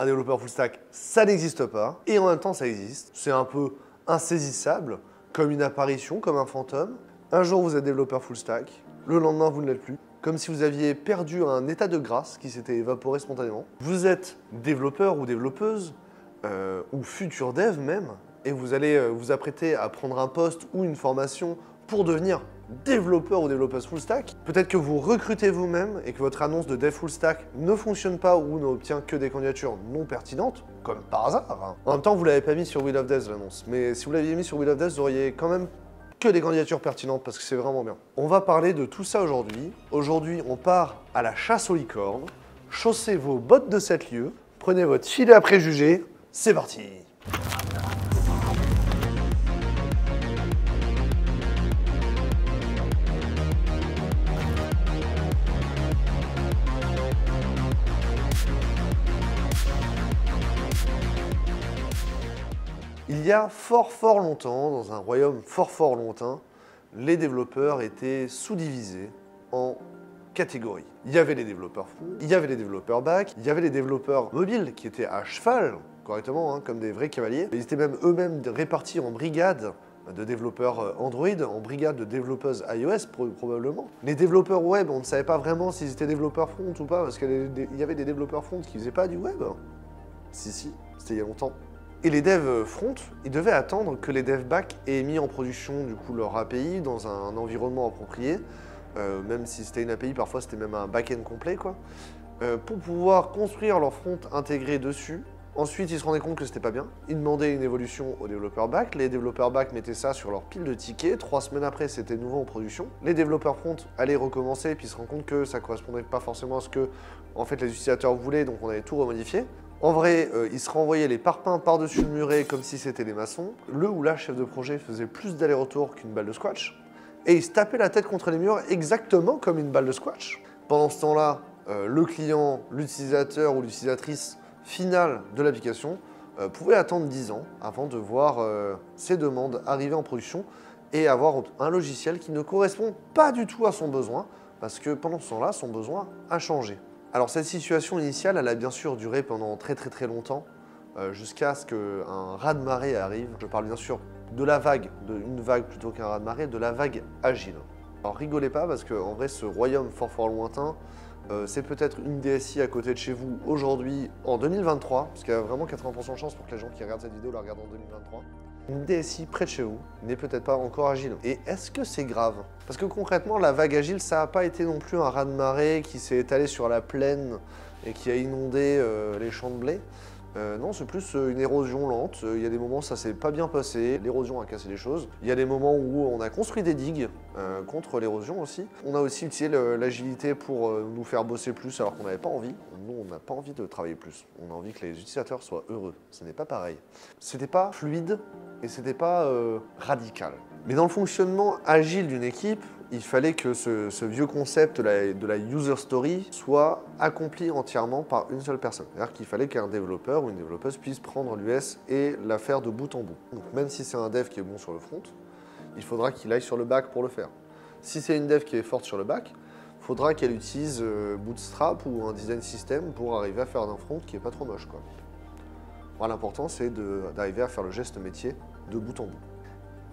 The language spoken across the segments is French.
un développeur full stack, ça n'existe pas. Et en même temps, ça existe. C'est un peu insaisissable, comme une apparition, comme un fantôme. Un jour, vous êtes développeur full stack. Le lendemain, vous ne l'êtes plus. Comme si vous aviez perdu un état de grâce qui s'était évaporé spontanément. Vous êtes développeur ou développeuse, euh, ou futur dev même, et vous allez euh, vous apprêter à prendre un poste ou une formation pour devenir développeur ou développeuse full stack. Peut-être que vous recrutez vous-même et que votre annonce de dev full stack ne fonctionne pas ou n'obtient que des candidatures non pertinentes, comme par hasard. hein. En même temps, vous l'avez pas mis sur Wheel of Death l'annonce, mais si vous l'aviez mis sur Wheel of Death, vous auriez quand même que des candidatures pertinentes parce que c'est vraiment bien. On va parler de tout ça aujourd'hui. Aujourd'hui, on part à la chasse aux licornes. Chaussez vos bottes de 7 lieux, prenez votre filet à préjugés, c'est parti y a fort fort longtemps, dans un royaume fort fort lointain, les développeurs étaient sous-divisés en catégories. Il y avait les développeurs front, il y avait les développeurs back, il y avait les développeurs mobiles qui étaient à cheval, correctement, hein, comme des vrais cavaliers. Ils étaient même eux-mêmes répartis en brigades de développeurs euh, Android, en brigades de développeuses iOS pro- probablement. Les développeurs web, on ne savait pas vraiment s'ils étaient développeurs front ou pas, parce qu'il y avait des développeurs front qui faisaient pas du web. Si, si, c'était il y a longtemps. Et les devs front, ils devaient attendre que les devs back aient mis en production du coup leur API dans un environnement approprié, euh, même si c'était une API, parfois c'était même un back-end complet quoi, euh, pour pouvoir construire leur front intégré dessus. Ensuite, ils se rendaient compte que c'était pas bien. Ils demandaient une évolution aux développeurs back. Les développeurs back mettaient ça sur leur pile de tickets. Trois semaines après, c'était nouveau en production. Les développeurs front allaient recommencer, puis se rendent compte que ça correspondait pas forcément à ce que fait les utilisateurs voulaient, donc on avait tout remodifié. En vrai, euh, ils se renvoyaient les parpaings par-dessus le muret comme si c'était des maçons. Le ou la chef de projet faisait plus d'aller-retour qu'une balle de squash. Et ils se tapaient la tête contre les murs exactement comme une balle de squash. Pendant ce temps-là, euh, le client, l'utilisateur ou l'utilisatrice finale de l'application euh, pouvait attendre 10 ans avant de voir euh, ses demandes arriver en production et avoir un logiciel qui ne correspond pas du tout à son besoin parce que pendant ce temps-là, son besoin a changé. Alors cette situation initiale, elle a bien sûr duré pendant très très très longtemps, euh, jusqu'à ce qu'un raz-de-marée arrive. Je parle bien sûr de la vague, de une vague plutôt qu'un raz-de-marée, de la vague agile. Alors rigolez pas parce qu'en vrai ce royaume fort fort lointain, euh, c'est peut-être une DSI à côté de chez vous aujourd'hui en 2023, parce qu'il y a vraiment 80% de chance pour que les gens qui regardent cette vidéo la regardent en 2023. Une DSI près de chez vous n'est peut-être pas encore agile. Et est-ce que c'est grave? Parce que concrètement, la vague agile, ça n'a pas été non plus un raz-de-marée qui s'est étalé sur la plaine et qui a inondé euh, les champs de blé. Euh, non, c'est plus euh, une érosion lente. Euh, Il y a des moments, ça s'est pas bien passé. L'érosion a cassé les choses. Il y a des moments où on a construit des digues contre l'érosion aussi. On a aussi utilisé l'agilité pour nous faire bosser plus alors qu'on n'avait pas envie. Nous, on n'a pas envie de travailler plus. On a envie que les utilisateurs soient heureux. Ce n'est pas pareil. C'était pas fluide et c'était pas radical. Mais dans le fonctionnement agile d'une équipe, il fallait que ce, vieux concept de la, user story soit accompli entièrement par une seule personne. C'est-à-dire qu'il fallait qu'un développeur ou une développeuse puisse prendre l'US et la faire de bout en bout. Donc même si c'est un dev qui est bon sur le front, il faudra qu'il aille sur le back pour le faire. Si c'est une dev qui est forte sur le back, il faudra qu'elle utilise euh, Bootstrap ou un design system pour arriver à faire un front qui est pas trop moche. L'important, c'est d'arriver à faire le geste métier de bout en bout.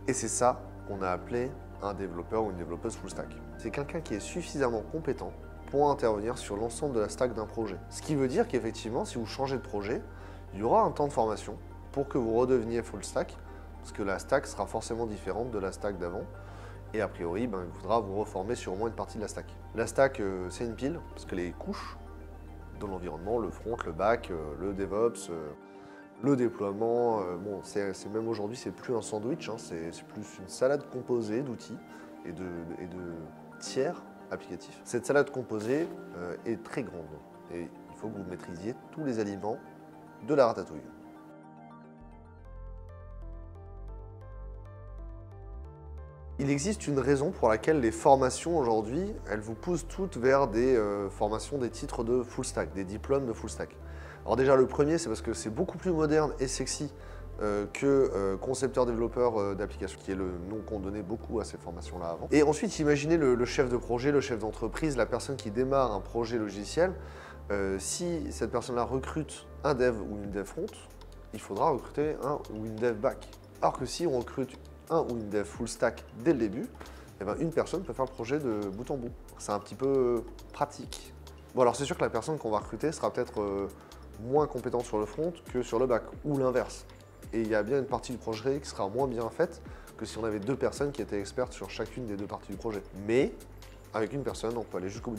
Et c'est ça qu'on a appelé un développeur ou une développeuse full stack. C'est quelqu'un qui est suffisamment compétent pour intervenir sur l'ensemble de la stack d'un projet. Ce qui veut dire qu'effectivement, si vous changez de projet, il y aura un temps de formation pour que vous redeveniez full stack, parce que la stack sera forcément différente de la stack d'avant. Et a priori, ben, il faudra vous reformer sur au une partie de la stack. La stack, euh, c'est une pile, parce que les couches dans l'environnement, le front, le back, euh, le DevOps, euh, le déploiement, euh, même aujourd'hui, c'est plus un sandwich, hein, c'est plus une salade composée d'outils et de, et de tiers applicatifs. Cette salade composée euh, est très grande et il faut que vous maîtrisiez tous les aliments de la ratatouille. Il existe une raison pour laquelle les formations aujourd'hui, elles vous poussent toutes vers des euh, formations, des titres de full stack, des diplômes de full stack. Alors déjà le premier, c'est parce que c'est beaucoup plus moderne et sexy euh, que euh, concepteur-développeur euh, d'application, qui est le nom qu'on donnait beaucoup à ces formations-là avant. Et ensuite, imaginez le, le chef de projet, le chef d'entreprise, la personne qui démarre un projet logiciel. Euh, si cette personne-là recrute un dev ou une dev front, il faudra recruter un ou une dev back. Alors que si on recrute un ou une dev full stack dès le début, eh ben, une personne peut faire le projet de bout en bout. C'est un petit peu pratique. Bon alors c'est sûr que la personne qu'on va recruter sera peut-être moins compétente sur le front que sur le back, ou l'inverse. Et il y a bien une partie du projet qui sera moins bien faite que si on avait deux personnes qui étaient expertes sur chacune des deux parties du projet. Mais avec une personne, on peut aller jusqu'au bout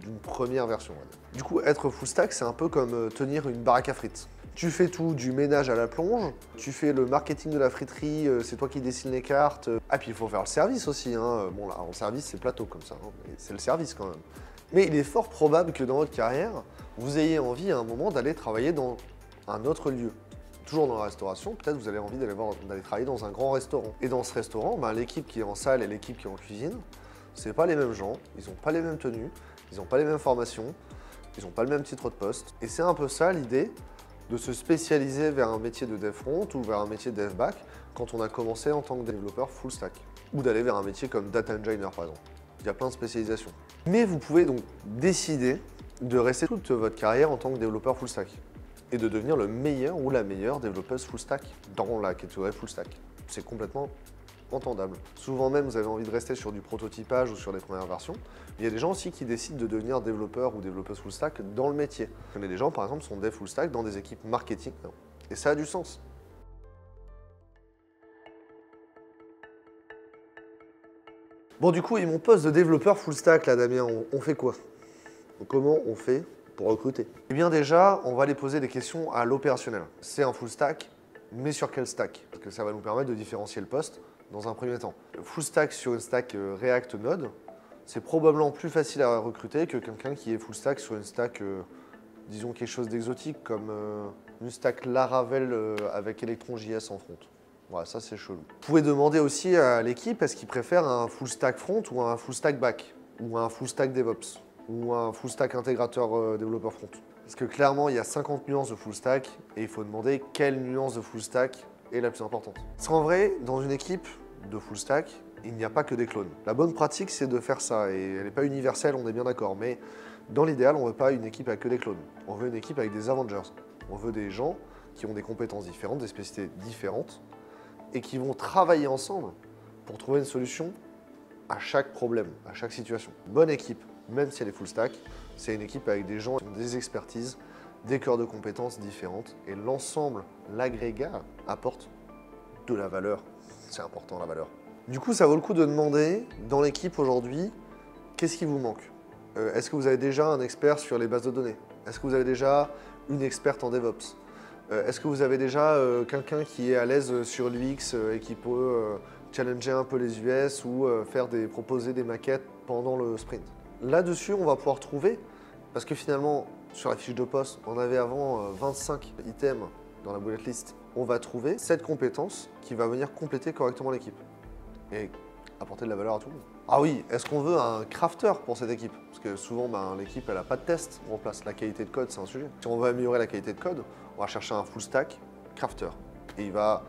d'une première version. Du coup, être full stack, c'est un peu comme euh, tenir une baraque à frites. Tu fais tout, du ménage à la plonge, tu fais le marketing de la friterie, euh, c'est toi qui dessines les cartes. Ah, puis il faut faire le service aussi. Hein. Bon, là, en service, c'est plateau comme ça, hein, c'est le service quand même. Mais il est fort probable que dans votre carrière, vous ayez envie à un moment d'aller travailler dans un autre lieu. Toujours dans la restauration, peut-être vous avez envie d'aller travailler dans un grand restaurant. Et dans ce restaurant, ben, l'équipe qui est en salle et l'équipe qui est en cuisine, c'est pas les mêmes gens, ils n'ont pas les mêmes tenues, ils n'ont pas les mêmes formations, ils n'ont pas le même titre de poste. Et c'est un peu ça l'idée de se spécialiser vers un métier de dev front ou vers un métier de dev back quand on a commencé en tant que développeur full stack. Ou d'aller vers un métier comme data engineer par exemple. Il y a plein de spécialisations. Mais vous pouvez donc décider de rester toute votre carrière en tant que développeur full stack et de devenir le meilleur ou la meilleure développeuse full stack dans la catégorie full stack. C'est complètement entendable. Souvent même, vous avez envie de rester sur du prototypage ou sur les premières versions. Il y a des gens aussi qui décident de devenir développeur ou développeuse full stack dans le métier. Je connais des gens, par exemple, sont dev full stack dans des équipes marketing. Et ça a du sens. Bon, du coup, et mon poste de développeur full stack, là, Damien, on, fait quoi? Comment on fait pour recruter? Eh bien, déjà, on va aller poser des questions à l'opérationnel. C'est un full stack, mais sur quel stack? Parce que ça va nous permettre de différencier le poste dans un premier temps. Full stack sur une stack euh, React Node, c'est probablement plus facile à recruter que quelqu'un qui est full stack sur une stack, euh, disons quelque chose d'exotique comme euh, une stack Laravel avec ElectronJS en front. Ça c'est chelou. Vous pouvez demander aussi à l'équipe est-ce qu'ils préfèrent un full stack front ou un full stack back ou un full stack DevOps ou un full stack intégrateur développeur front? Parce que clairement, il y a 50 nuances de full stack et il faut demander quelle nuance de full stack est la plus importante. Parce qu'en vrai, dans une équipe de full stack, il n'y a pas que des clones. La bonne pratique, c'est de faire ça et elle n'est pas universelle, on est bien d'accord, mais dans l'idéal, on ne veut pas une équipe avec que des clones. On veut une équipe avec des Avengers. On veut des gens qui ont des compétences différentes, des spécialités différentes et qui vont travailler ensemble pour trouver une solution à chaque problème, à chaque situation. Bonne équipe, même si elle est full stack, c'est une équipe avec des gens qui ont des expertises, des cœurs de compétences différentes et l'ensemble, l'agrégat, apporte de la valeur. C'est important la valeur. Du coup, ça vaut le coup de demander dans l'équipe aujourd'hui, qu'est-ce qui vous manque? Euh, Est-ce que vous avez déjà un expert sur les bases de données? Est-ce que vous avez déjà une experte en DevOps? Est-ce que vous avez déjà euh, quelqu'un qui est à l'aise sur l'UX et qui peut challenger un peu les US ou proposer des maquettes pendant le sprint? Là-dessus, on va pouvoir trouver, parce que finalement, sur la fiche de poste, on avait avant 25 euh, items dans la bullet list. On va trouver cette compétence qui va venir compléter correctement l'équipe et apporter de la valeur à tout le monde. Ah oui, est-ce qu'on veut un crafter pour cette équipe? Parce que souvent, ben, l'équipe, elle n'a pas de test en place. La qualité de code, c'est un sujet. Si on veut améliorer la qualité de code, on va chercher un full stack crafter. Et il va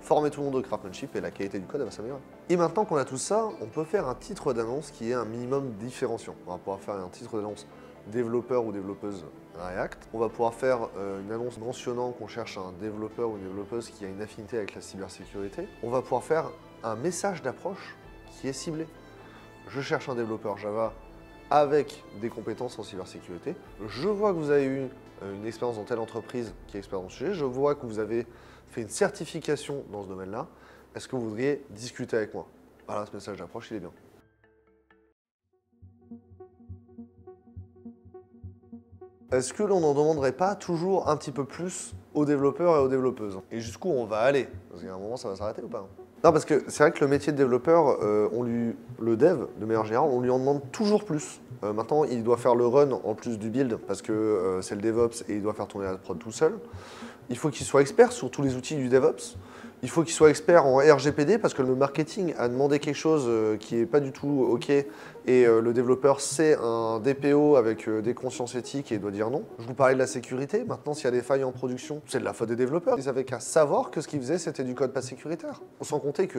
former tout le monde au craftsmanship et la qualité du code va s'améliorer. Et maintenant qu'on a tout ça, on peut faire un titre d'annonce qui est un minimum différenciant. On va pouvoir faire un titre d'annonce développeur ou développeuse React. On va pouvoir faire euh, une annonce mentionnant qu'on cherche un développeur ou une développeuse qui a une affinité avec la cybersécurité. On va pouvoir faire un message d'approche qui est ciblé. Je cherche un développeur Java avec des compétences en cybersécurité. Je vois que vous avez eu euh, une expérience dans telle entreprise qui est experte dans le sujet. Je vois que vous avez fait une certification dans ce domaine-là, est-ce que vous voudriez discuter avec moi? Voilà, ce message d'approche, il est bien. Est-ce que l'on n'en demanderait pas toujours un petit peu plus aux développeurs et aux développeuses? Et jusqu'où on va aller? Parce qu'à un moment, ça va s'arrêter ou pas? Non, parce que c'est vrai que le métier de développeur, euh, on lui, le dev, de manière générale, on lui en demande toujours plus. Euh, maintenant, il doit faire le run en plus du build, parce que euh, c'est le DevOps et il doit faire tourner la prod tout seul. Il faut qu'il soit expert sur tous les outils du DevOps. Il faut qu'il soit expert en RGPD parce que le marketing a demandé quelque chose euh, qui n'est pas du tout OK et euh, le développeur c'est un DPO avec euh, des consciences éthiques et doit dire non. Je vous parlais de la sécurité. Maintenant, s'il y a des failles en production, c'est de la faute des développeurs. Ils avaient qu'à savoir que ce qu'ils faisaient c'était du code pas sécuritaire. Sans compter que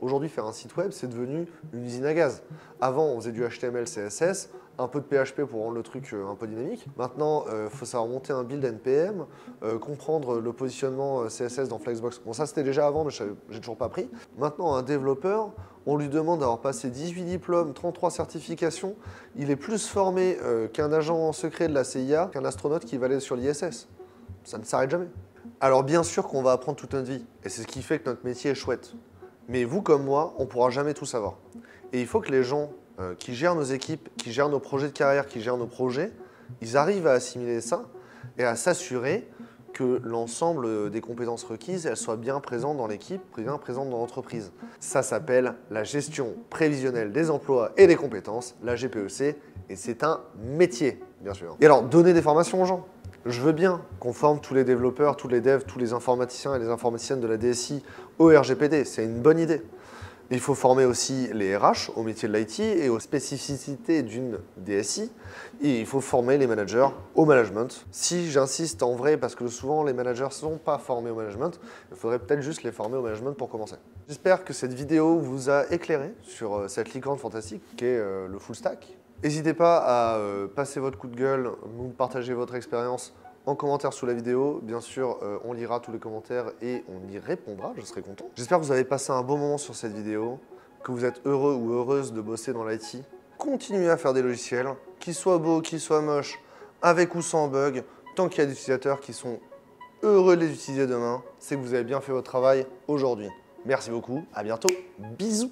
aujourd'hui faire un site web c'est devenu une usine à gaz. Avant on faisait du HTML, CSS. Un peu de PHP pour rendre le truc euh, un peu dynamique. Maintenant, il faut savoir monter un build NPM, comprendre le positionnement CSS dans Flexbox. Bon, ça c'était déjà avant, mais j'ai toujours pas pris. Maintenant, un développeur, on lui demande d'avoir passé 18 diplômes, 33 certifications. Il est plus formé qu'un agent secret de la CIA, qu'un astronaute qui va aller sur l'ISS. Ça ne s'arrête jamais. Alors bien sûr qu'on va apprendre toute notre vie, et c'est ce qui fait que notre métier est chouette. Mais vous comme moi, on ne pourra jamais tout savoir. Et il faut que les gens euh, qui gèrent nos équipes, qui gèrent nos projets de carrière, qui gèrent nos projets, ils arrivent à assimiler ça et à s'assurer que l'ensemble des compétences requises, elles soient bien présentes dans l'équipe, bien présentes dans l'entreprise. Ça s'appelle la gestion prévisionnelle des emplois et des compétences, la GPEC, et c'est un métier, bien sûr. Et alors, donner des formations aux gens. Je veux bien qu'on forme tous les développeurs, tous les devs, tous les informaticiens et les informaticiennes de la DSI au RGPD. C'est une bonne idée. Il faut former aussi les RH au métier de l'IT et aux spécificités d'une DSI. Et il faut former les managers au management. Si j'insiste en vrai, parce que souvent les managers ne sont pas formés au management, il faudrait peut-être juste les former au management pour commencer. J'espère que cette vidéo vous a éclairé sur euh, cette licorne fantastique qui est euh, le full stack. N'hésitez pas à euh, passer votre coup de gueule, nous partager votre expérience en commentaire sous la vidéo. Bien sûr, euh, on lira tous les commentaires et on y répondra, je serai content. J'espère que vous avez passé un bon moment sur cette vidéo, que vous êtes heureux ou heureuse de bosser dans l'IT. Continuez à faire des logiciels, qu'ils soient beaux, qu'ils soient moches, avec ou sans bug, tant qu'il y a des utilisateurs qui sont heureux de les utiliser demain, c'est que vous avez bien fait votre travail aujourd'hui. Merci beaucoup, à bientôt, bisous